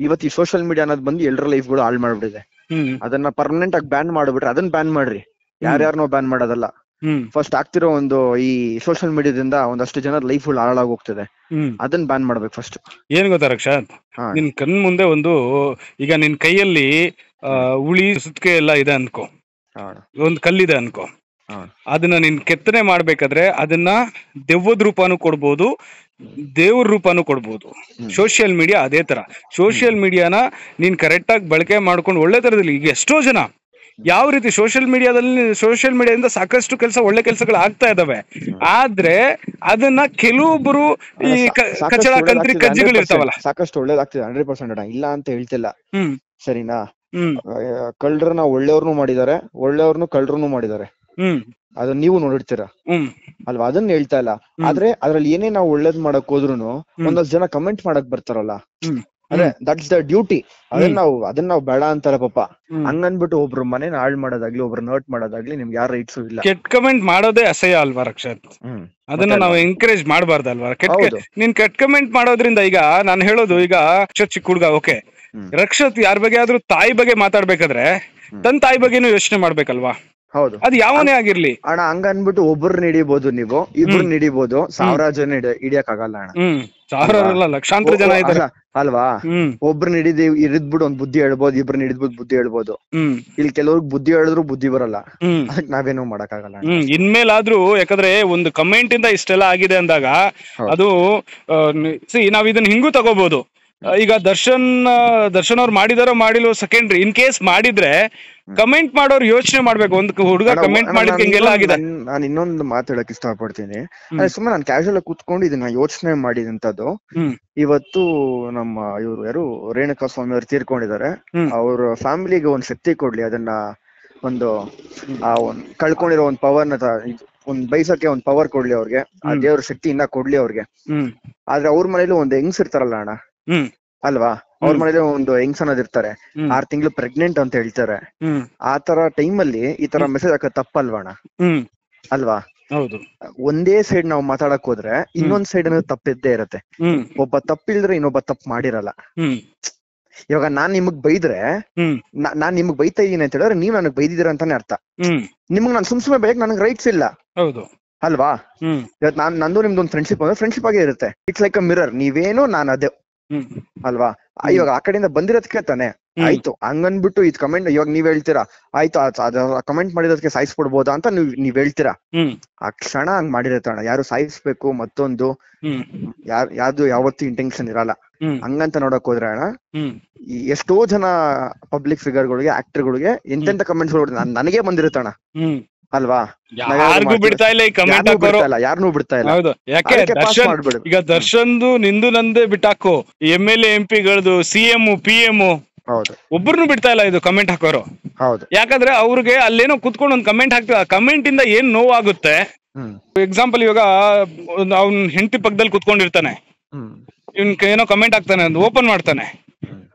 ಇವತ್ತು ಈ ಸೋಷಿಯಲ್ ಮೀಡಿಯಾ ಅನ್ನೋದು ಬಂದು ಎಲ್ಲರ ಲೈಫ್ಗಳು ಹಾಳು ಮಾಡ್ಬಿಟ್ಟಿದೆ. ಅದನ್ನ ಪರ್ಮನೆಂಟ್ ಆಗಿ ಬ್ಯಾನ್ ಮಾಡ್ಬಿಟ್ರೆ ಅದನ್ನ ಬ್ಯಾನ್ ಮಾಡ್ರಿ. ಯಾರ್ಯಾರನೋ ಬ್ಯಾನ್ ಮಾಡೋದಲ್ಲ. ಫಸ್ಟ್ ಆಗ್ತಿರೋ ಒಂದು ಈ ಸೋಷಿಯಲ್ ಮೀಡಿಯಾದಿಂದ ಒಂದಷ್ಟು ಜನ ಲೈಫ್ ಹಾಳಾಗಿ ಹೋಗ್ತದೆ ಅದನ್ನ ಬ್ಯಾನ್ ಮಾಡ್ಬೇಕು ಫಸ್ಟ್ ಏನ್ ಗೊತ್ತಾ ರಕ್ಷಾತ್. ನಿನ್ ಕಣ್ ಮುಂದೆ ಒಂದು ಈಗ ನಿನ್ ಕೈಯಲ್ಲಿ ಉಳಿ ಸುತ್ತಿಗೆ ಎಲ್ಲ ಇದೆ ಅನ್ಕೋ. ಒಂದ್ ಕಲ್ಲಿದೆ ಅನ್ಕೋ. ಅದನ್ನ ನೀನ್ ಕೆತ್ತನೆ ಮಾಡ್ಬೇಕಾದ್ರೆ ಅದನ್ನ ದೆವ್ವದ ರೂಪಾನು ಕೊಡ್ಬೋದು ದೇವ್ರ ರೂಪಾನು ಕೊಡ್ಬೋದು. ಸೋಷಿಯಲ್ ಮೀಡಿಯಾ ಅದೇ ತರ. ಸೋಷಿಯಲ್ ಮೀಡಿಯಾನ ನೀನ್ ಕರೆಕ್ಟ್ ಆಗಿ ಬಳಕೆ ಮಾಡ್ಕೊಂಡು ಒಳ್ಳೆ ತರದಲ್ಲಿ ಈಗ ಎಷ್ಟೋ ಜನ ಯಾವ ರೀತಿ ಸೋಷಿಯಲ್ ಮೀಡಿಯಾದಲ್ಲಿ ಸೋಷಿಯಲ್ ಮೀಡಿಯಾದಿಂದ ಸಾಕಷ್ಟು ಕೆಲಸ ಒಳ್ಳೆ ಕೆಲಸಗಳು ಆಗ್ತಾ ಇದಾವೆ. ಆದ್ರೆ ಅದನ್ನ ಕೆಲವೊಬ್ಬರು ಈ ಕಚಡ ಕಂತ್ರಿ ಕಜ್ಜಿಗಳು ಇರ್ತಾವಲ್ಲ. ಸಾಕಷ್ಟು ಒಳ್ಳೇದಾಗ್ತಿದೆ ಹಂಡ್ರೆಡ್ ಪರ್ಸೆಂಟ್ ಇಲ್ಲ ಅಂತ ಹೇಳ್ತಿಲ್ಲ. ಸರಿನಾ? ಕಳ್ಳರನ್ನ ಒಳ್ಳೆಯವ್ರನ್ನು ಮಾಡಿದ್ದಾರೆ ಒಳ್ಳೆಯವ್ರನ್ನು ಕಳ್ಳರನ್ನು ಮಾಡಿದ್ದಾರೆ. ಹ್ಮ್. ಅದು ನೀವು ನೋಡಿರ್ತೀರಾ. ಅಲ್ವಾ? ಅದನ್ನ ಹೇಳ್ತಾ ಇಲ್ಲ. ಆದ್ರೆ ಅದ್ರಲ್ಲಿ ಏನೇ ನಾವು ಒಳ್ಳೇದ್ ಮಾಡಕ್ ಹೋದ್ರು ಒಂದಷ್ಟು ಜನ ಕಮೆಂಟ್ ಮಾಡಕ್ ಬರ್ತಾರಲ್ಲ. ಅಂದ್ರೆ ದಟ್ಸ್ ದ ಡ್ಯೂಟಿ ಅದನ್ನ ನಾವು ಅದನ್ನ ನಾವು ಬೇಡ ಅಂತಾರೆ ಪಾಪ. ಹಂಗನ್ಬಿಟ್ಟು ಒಬ್ರು ಮನೇನ ಹಾಳ್ ಮಾಡೋದಾಗ್ಲಿ ಒಬ್ರು ನೋಟ್ ಮಾಡೋದಾಗ್ಲಿ ನಿಮ್ಗೆ ಯಾರು ರೈಟ್ಸು ಇಲ್ಲ. ಕೆಟ್ ಕಮೆಂಟ್ ಮಾಡೋದೇ ಅಸಹ್ಯ ಅಲ್ವಾ ರಕ್ಷತ್? ಅದನ್ನ ನಾವು ಎಂಕರೇಜ್ ಮಾಡಬಾರ್ದಲ್ವಾ? ಕೆಟ್ಟ ನಿನ್ ಕೆಟ್ ಕಮೆಂಟ್ ಮಾಡೋದ್ರಿಂದ ಈಗ ನಾನು ಹೇಳೋದು ಈಗ ರಕ್ಷತ್ ಚಿಕ್ಕ ಹುಡುಗ ಓಕೆ ರಕ್ಷತ್ ಯಾರ ಬಗ್ಗೆ ಆದ್ರೂ ತಾಯಿ ಬಗ್ಗೆ ಮಾತಾಡ್ಬೇಕಾದ್ರೆ. ತನ್ ತಾಯಿ ಬಗ್ಗೆನೂ ಯೋಚನೆ ಮಾಡ್ಬೇಕಲ್ವಾ? ಹೌದು. ಅದು ಯಾವನೇ ಆಗಿರ್ಲಿ. ಅಣ್ಣ ಹಂಗ ಅನ್ಬಿಟ್ಟು ಒಬ್ರು ಹಿಡಿಬಹುದು ನೀವು ಇಬ್ರು ಹಿಡಿಬಹುದು ಸಾವಿರ ಜನ ಹಿಡಿಯಕ್ ಆಗಲ್ಲ ಅಣ್ಣ. ಲಕ್ಷಾಂತರ ಜನ ಇದ್ದಾರೆ. ಅಲ್ವಾ? ಒಬ್ರು ಒಬ್ರನ್ನ ಹಿಡಿದು ಇರಿದ್ಬಿಟ್ಟು ಒಂದ್ ಬುದ್ಧಿ ಹೇಳ್ಬೋದು ಇಬ್ರನ್ನ ಹಿಡಿದ್ಬಿಟ್ಟು ಬುದ್ಧಿ ಹೇಳ್ಬೋದು. ಇಲ್ಲಿ ಕೆಲವ್ರಿಗೆ ಬುದ್ಧಿ ಹೇಳಿದ್ರು ಬುದ್ಧಿ ಬರಲ್ಲ. ಅದಕ್ಕೆ ನಾವೇನು ಮಾಡಕ್ಕಾಗಲ್ಲ ಇನ್ಮೇಲಾದ್ರೂ ಯಾಕಂದ್ರೆ ಒಂದು ಕಮೆಂಟ್ ಇಂದ ಇಷ್ಟೆಲ್ಲ ಆಗಿದೆ ಅಂದಾಗ. ಅದು ಸಿ ನಾವ್ ಇದನ್ನ ಹಿಂಗೂ ತಗೋಬಹುದು ಈಗ ದರ್ಶನ್ ದರ್ಶನ್ ಅವ್ರು ಮಾಡಿದಾರೋ ಮಾಡಿಲ್ವೋ ಸೆಕೆಂಡ್ರಿ ಇನ್ ಕೇಸ್ ಮಾಡಿದ್ರೆ ಕಮೆಂಟ್ ಮಾಡೋರು ಯೋಚನೆ ಮಾಡ್ಬೇಕು. ಒಂದ್ ಹುಡುಗ ಕಮೆಂಟ್ ಮಾಡಿದ್ ಹಿಂಗೆಲ್ಲ ಆಗಿದೆ. ನಾನ್- ನಾನ್ ಇನ್ನೊಂದು ಮಾತಾಡಕ್ ಇಷ್ಟಪಡ್ತೀನಿ. ಸುಮ್ಮನೆ ನಾನು ಕ್ಯಾಶುವಲ್ ಆಗಿ ಕೂತ್ಕೊಂಡು ಇದನ್ನ ಯೋಚನೆ ಮಾಡಿದಂತದ್ದು ಇವತ್ತು ನಮ್ಮ ಇವ್ರು ಯಾರು? ರೇಣುಕಾ ಸ್ವಾಮಿ ಅವರು ತೀರ್ಕೊಂಡಿದ್ದಾರೆ. ಅವ್ರ ಫ್ಯಾಮಿಲಿಗೆ ಒಂದ್ ಶಕ್ತಿ ಕೊಡ್ಲಿ. ಅದನ್ನ ಒಂದು ಆ ಒಂದ್ ಕಳ್ಕೊಂಡಿರೋ ಒಂದ್ ಪವರ್ನ ಒಂದ್ ಬೈಸಕ್ಕೆ ಒಂದ್ ಪವರ್ ಕೊಡ್ಲಿ ಅವ್ರಿಗೆ. ಆ. ದೇವ್ರ ಶಕ್ತಿ ಇನ್ನ ಕೊಡ್ಲಿ ಅವ್ರಿಗೆ. ಆದ್ರೆ ಅವ್ರ ಮನೇಲಿ ಒಂದ್ ಹೆಂಗ್ಸ್ ಇರ್ತಾರಲ್ಲ ಅಣ್ಣ? ಅಲ್ವಾ? ಅವ್ರ. ಮನೇಲಿ ಒಂದು ಹೆಂಗ್ಸ್ ಅನ್ನೋದ್ ಇರ್ತಾರೆ. ಹ್ಮ್. ಆರ್ ತಿಂಗಳು ಪ್ರೆಗ್ನೆಂಟ್ ಅಂತ ಹೇಳ್ತಾರೆ. ಆ ತರ ಟೈಮ್ ಅಲ್ಲಿ ಈ ತರ ಮೆಸೇಜ್ ಹಾಕೋದ್ ತಪ್ಪಲ್ವಾಣ ಅಲ್ವಾ? ಹೌದು. ಒಂದೇ ಸೈಡ್ ನಾವು ಮಾತಾಡಕ್ ಹೋದ್ರೆ ಇನ್ನೊಂದ್ ಸೈಡ್ ಅನ್ನೋದು ತಪ್ಪಿದ್ದೇ ಇರತ್ತೆ. ಒಬ್ಬ ತಪ್ಪಿಲ್ದ್ರೆ ಇನ್ನೊಬ್ಬ ತಪ್ಪು ಮಾಡಿರಲ್ಲ. ಇವಾಗ ನಾನ್ ನಿಮಗ್ ಬೈದ್ರೆ ನಾನ್ ನಿಮಗ್ ಬೈತಾ ಇದೀನಿ ಅಂತ ಹೇಳಿದ್ರೆ ನೀವ್ ನನಗ್ ಬೈದಿದ್ದೀರ ಅಂತಾನೆ ಅರ್ಥ. ನಿಮ್ಗ್ ನಾನ್ ಸುಮ್ ಸುಮ್ಮನೆ ಬೈಕ್ ನನಗ್ ರೈಟ್ಸ್ ಇಲ್ಲ. ಹೌದು. ಅಲ್ವಾ? ನಾನ್ ನಂದು ನಿಮ್ದು ಒಂದು ಫ್ರೆಂಡ್ಶಿಪ್ ಅಂದ್ರೆ ಫ್ರೆಂಡ್ಶಿಪ್ ಆಗೇ ಇರುತ್ತೆ. ಇಟ್ಸ್ ಲೈಕ್ ಅ ಮಿರರ್ ನೀವೇನು ನಾನು ಅದೇ ಅಲ್ವಾ? ಇವಾಗ ಆ ಕಡೆಯಿಂದ ಬಂದಿರೋದಕ್ಕೆ ತಾನೆ. ಆಯ್ತು ಹಂಗನ್ಬಿಟ್ಟು ಇದು ಕಮೆಂಟ್ ಇವಾಗ ನೀವ್ ಹೇಳ್ತೀರಾ? ಆಯ್ತು ಕಮೆಂಟ್ ಮಾಡಿರೋದಕ್ಕೆ ಸಾಯಿಸ್ಬಿಡ್ಬೋದಾ ಅಂತ ನೀವ್ ನೀವ್ ಹೇಳ್ತೀರಾ? ಆ ಕ್ಷಣ ಹಂಗ್ ಮಾಡಿರತ್ತಣ್ಣ ಯಾರು ಸಾಯಿಸ್ಬೇಕು ಮತ್ತೊಂದು ಯಾರು ಯಾರ್ ಯಾರ್ದು ಯಾವತ್ತೂ ಇಂಟೆನ್ಷನ್ ಇರಲ್ಲ. ಹಂಗಂತ ನೋಡಕ್ ಹೋದ್ರೆ ಅಣ್ಣ ಎಷ್ಟೋ ಜನ ಪಬ್ಲಿಕ್ ಫಿಗರ್ಗಳಿಗೆ ಆಕ್ಟರ್ಗಳಿಗೆ ಎಂತೆಂತ ಕಮೆಂಟ್ಸ್ ನನಗೆ ಬಂದಿರತ್ತಣ್ಣ ಅಲ್ವಾ? ಯಾರಿಗೂ ಬಿಡ್ತಾ ಇಲ್ಲ ಈ ಕಮೆಂಟ್ ಹಾಕೋರು. ಬಿಡ್ತಾ ಇಲ್ಲ ಯಾರನ್ನೂ ಬಿಡ್ತಾ ಇಲ್ಲ. ಹೌದು. ಯಾಕೆ? ದರ್ಶನ್ ಈಗ ದರ್ಶನ್ದು ನಿಂದು ನಂದೇ ಬಿಟ್ಟಾಕು. ಎಂ ಎಲ್ ಎಂ ಪಿಗಳದು ಸಿ ಎಂ ಪಿ ಎಂ ಹೌದು. ಒಬ್ಬರನ್ನು ಬಿಡ್ತಾ ಇಲ್ಲ ಇದು ಕಮೆಂಟ್ ಹಾಕೋರು. ಹೌದು. ಯಾಕಂದ್ರೆ ಅವ್ರಿಗೆ ಅಲ್ಲೇನೋ ಕುತ್ಕೊಂಡು ಒಂದು ಕಮೆಂಟ್ ಹಾಕ್ತೀವಿ ಆ ಕಮೆಂಟ್ ಇಂದ ಏನ್ ನೋವಾಗುತ್ತೆ? ಎಕ್ಸಾಂಪಲ್ ಇವಾಗ ಅವ್ನ್ ಹೆಂಡತಿ ಪಕ್ಕದಲ್ಲಿ ಕುತ್ಕೊಂಡಿರ್ತಾನೆ. ಇವ್ನ ಏನೋ ಕಮೆಂಟ್ ಹಾಕ್ತಾನೆ ಒಂದು ಓಪನ್ ಮಾಡ್ತಾನೆ.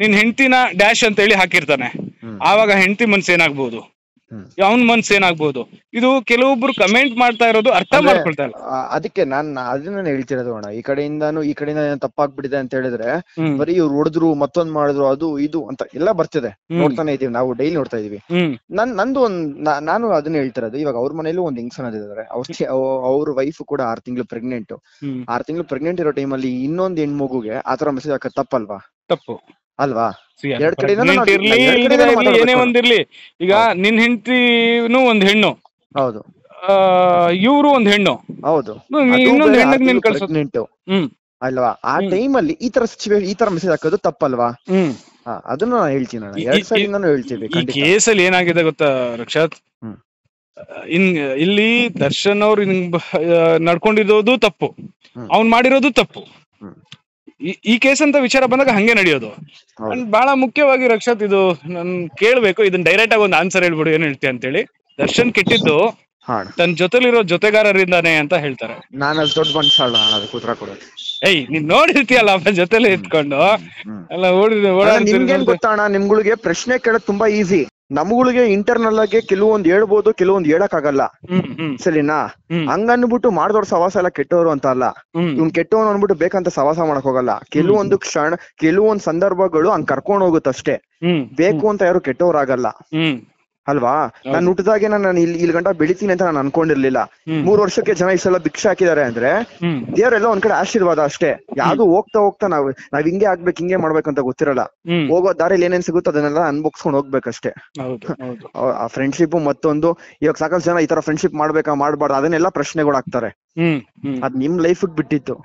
ನಿನ್ ಹೆಂಡತಿನ ಡ್ಯಾಶ್ ಅಂತ ಹೇಳಿ ಹಾಕಿರ್ತಾನೆ ಆವಾಗ ಹೆಂಡತಿ ಮನ್ಸು ಏನಾಗ್ಬೋದು ಹ್ಮ್. ಅವನ್ ಮನ್ಸು ಏನಾಗ್ಬಹುದು ಇದು ಕೆಲವೊಬ್ರು ಕಮೆಂಟ್ ಮಾಡ್ತಾ ಇರೋದು ಅರ್ಥ ಮಾಡ್ಕೊಳ್ತಾ ಇಲ್ಲ. ಅದಕ್ಕೆ ನಾನ್ ಅದನ್ನ ಹೇಳ್ತಿರೋದು ಅಣ್ಣ. ಈ ಕಡೆಯಿಂದಾನು ಈ ಕಡೆಯಿಂದ ತಪ್ಪಾಗ್ಬಿಟ್ಟಿದೆ ಅಂತ ಹೇಳಿದ್ರೆ ಬರೀ ಇವ್ರು ಹೊಡೆದ್ರು ಮತ್ತೊಂದ್ ಮಾಡಿದ್ರು ಅದು ಇದು ಅಂತ ಎಲ್ಲ ಬರ್ತಿದೆ. ನೋಡ್ತಾನೆ ಇದೀವಿ ನಾವು ಡೈಲಿ ನೋಡ್ತಾ ಇದೀವಿ. ನನ್ ನಂದು ಒಂದ್ ನಾನು ಅದನ್ನ ಹೇಳ್ತಿರೋದು. ಇವಾಗ ಅವ್ರ ಮನೇಲೂ ಒಂದ್ ಹೆಂಗ್ಸನ್ ಇದಾರೆ ಅವ್ರ ಅವ್ರ ವೈಫ್ ಕೂಡ ಆರ್ ತಿಂಗಳು ಪ್ರೆಗ್ನೆಂಟ್ ಆರ್ ತಿಂಗಳು ಪ್ರೆಗ್ನೆಂಟ್ ಇರೋ ಟೈಮಲ್ಲಿ ಇನ್ನೊಂದ್ ಹೆಣ್ಮಗುಗೆ ಆತರ ಮೆಸೇಜ್ ಹಾಕೋದ್ ತಪ್ಪಲ್ವಾ? ತಪ್ಪು. ಅಲ್ವಾ? ಎರಡ್ ನಾವು- ಇರ್ಲಿ ಎರಡ್ ಇಲ್ದಿರ ಇರ್ಲಿ, ಏನೇ ಮಾತಾಡ್ಬೇಕು. ಒಂದಿರ್ಲಿ. ಈಗ ನಿನ್ ಹೆಂಡತಿನೂ ಒಂದ್ ಹೆಣ್ಣು. ಹೌದು. ಇವರು ಒಂದ್ ಹೆಣ್ಣು. ಹೌದು. ಇನ್ನೊಂದು ಇನ್ನೊಂದ್ ಹೆಣ್ಣಿಗೆ ನೀನ್ ಕಳ್ಸೋದು. ಪ್ರೆಗ್ನೆಂಟ್ ಹ್ಮ್. ಅಲ್ವಾ? ಆ ಟೈಮ್ ಅಲ್ಲಿ ಈ ತರ ಸಿಚುವೇಶನ್ ಈ ತರ ಮೆಸೇಜ್ ಹಾಕೋದು ತಪ್ಪಲ್ವಾ? ಹ್ಮ್. ಹಾ, ಅದನ್ನ ನಾನು ಹೇಳ್ತೀನಿ ಈ- ಎರಡ್ ಈ- ಹೇಳ್ತೀವಿ ಈ ಖಂಡಿತ. ಕೇಸಲ್ಲಿ ಏನಾಗಿದೆ ಗೊತ್ತಾ ರಕ್ಷಾತ್? ಹ್ಮ್. ಇನ್ ಇಲ್ಲಿ ದರ್ಶನ್ ಅವ್ರು ನಡ್ಕೊಂಡಿರೋದು ತಪ್ಪು. ಹ್ಮ್. ಅವ್ನ್ ಮಾಡಿರೋದು ತಪ್ಪು. ಹ್ಮ್. ಈ- ಈ ಕೇಸ್ ಅಂತ ವಿಚಾರ ಬಂದಾಗ ಹಂಗೆ ನಡೆಯೋದು. ಅಂಡ್ ಬಹಳ ಮುಖ್ಯವಾಗಿ ರಕ್ಷತ್ ಇದು ನನ್ ಕೇಳ್ಬೇಕು ಇದನ್ನ ಡೈರೆಕ್ಟ್ ಆಗಿ ಒಂದು ಆನ್ಸರ್ ಹೇಳ್ಬಿಡು ಏನ್ ಹೇಳ್ತೀಯ ಅಂತೇಳಿ. ದರ್ಶನ್ ಕೆಟ್ಟಿದ್ದು ಹಾ. ಅಣ್ಣ. ತನ್ನ ಜೊತೆಲಿರೋ ಜೊತೆಗಾರರಿಂದಾನೆ ಅಂತ ಹೇಳ್ತಾರೆ. ನಾನು ಅಲ್ಲಿ ದೊಡ್ಡ ಅಣ್ಣ ಅದಕ್ಕೆ ಉತ್ತರ ಕೊಡೋದು. ಏಯ್ ನೀನ್ ನೋಡಿರ್ತೀಯಲ್ಲ ಅಪ್ಪ ಜೊತೆಲಿ ಇಟ್ಕೊಂಡು. ಎಲ್ಲ ಓಡಿದ್ರೆ ಅಣ್ಣ, ನಿಮ್ಗೇನ್ ಗೊತ್ತಾ ಅಣ್ಣ ನಿಮ್ಗಳಿಗೆ ಪ್ರಶ್ನೆ ಕೇಳೋದು ತುಂಬಾ ಈಸಿ ನಮ್ಗಳಿಗೆ ಇಂಟರ್ನಲ್ ಆಗಿ ಕೆಲವೊಂದ್ ಹೇಳ್ಬೋದು ಕೆಲವೊಂದು ಹೇಳಕ್ ಆಗಲ್ಲ ಸರಿನಾ? ಹಂಗ ಹಂಗನ್ಬಿಟ್ಟು ಮಾಡ್ದವ್ರ ಸವಾಸ ಎಲ್ಲ ಕೆಟ್ಟವರು ಅಂತ ಅಲ್ಲ. ಇವ್ನ್ ಕೆಟ್ಟವನು ಅನ್ಬಿಟ್ಟು ಬೇಕಂತ ಸವಾಸ ಮಾಡಕ್ ಹೋಗಲ್ಲ. ಕೆಲವೊಂದು ಕ್ಷಣ ಕೆಲವೊಂದ್ ಸಂದರ್ಭಗಳು ಹಂಗ್ ಕರ್ಕೊಂಡ್ ಹೋಗುತ್ತಷ್ಟೇ. ಬೇಕು ಅಂತ ಯಾರು ಕೆಟ್ಟವ್ರಾಗಲ್ಲ ಅಲ್ವಾ? ನಾನು ಹುಟ್ಟಿದಾಗೆ ನಾನು ಇಲ್ಲಿ ಇಲ್ಲಿ ಗಂಟ ಬೆಳಿತೀನಿ ಅಂತ ನಾನು ಅನ್ಕೊಂಡಿರ್ಲಿಲ್ಲ. ಮೂರ್ ವರ್ಷಕ್ಕೆ ಜನ ಇಷ್ಟೆಲ್ಲ ಭಿಕ್ಷೆ ಹಾಕಿದ್ದಾರೆ ಅಂದ್ರೆ ದೇವರೆಲ್ಲ ಒಂದ್ ಕಡೆ ಆಶೀರ್ವಾದ ಅಷ್ಟೇ. ಯಾವ್ದು ಹೋಗ್ತಾ ಹೋಗ್ತಾ ನಾವ್ ನಾವ್ ಹಿಂಗೆ ಆಗ್ಬೇಕು ಹಿಂಗೆ ಮಾಡ್ಬೇಕಂತ ಗೊತ್ತಿರಲ್ಲ. ಹೋಗೋ ದಾರಿಲಿ ಏನೇನ್ ಸಿಗುತ್ತೋ ಅದನ್ನೆಲ್ಲ ಅನ್ಬೋಗ್ಸ್ಕೊಂಡ್ ಹೋಗ್ಬೇಕಷ್ಟೇ. ಆ- ಫ್ರೆಂಡ್ಶಿಪ್ ಮತ್ತೊಂದು ಇವಾಗ ಸಾಕಷ್ಟು ಜನ ಈ ತರ ಫ್ರೆಂಡ್ಶಿಪ್ ಮಾಡ್ಬೇಕಾ ಮಾಡ್ಬಾರ್ದು ಅದನ್ನೆಲ್ಲ ಪ್ರಶ್ನೆಗಳು ಆಗ್ತಾರೆ. ಅದ್ ನಿಮ್ ಲೈಫ್ ಬಿಟ್ಟಿತ್ತು.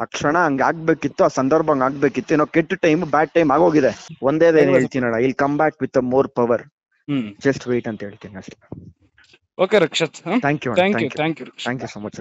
ಆ ಕ್ಷಣ ಹಂಗ ಆಗ್ಬೇಕಿತ್ತು ಆ ಸಂದರ್ಭ ಹಂಗ ಆಗ್ಬೇಕಿತ್ತು. ಏನೋ ಕೆಟ್ಟ ಟೈಮ್ ಬ್ಯಾಡ್ ಟೈಮ್ ಆಗೋಗಿದೆ. ಒಂದೇ ಇಲ್ ಇಲ್ಲಿ come back with more power hmm. Just wait ಅಂತ ಹೇಳ್ತೀನಿ ಅಷ್ಟೇ. Okay Rakshit thank you thank you thank you thank you so much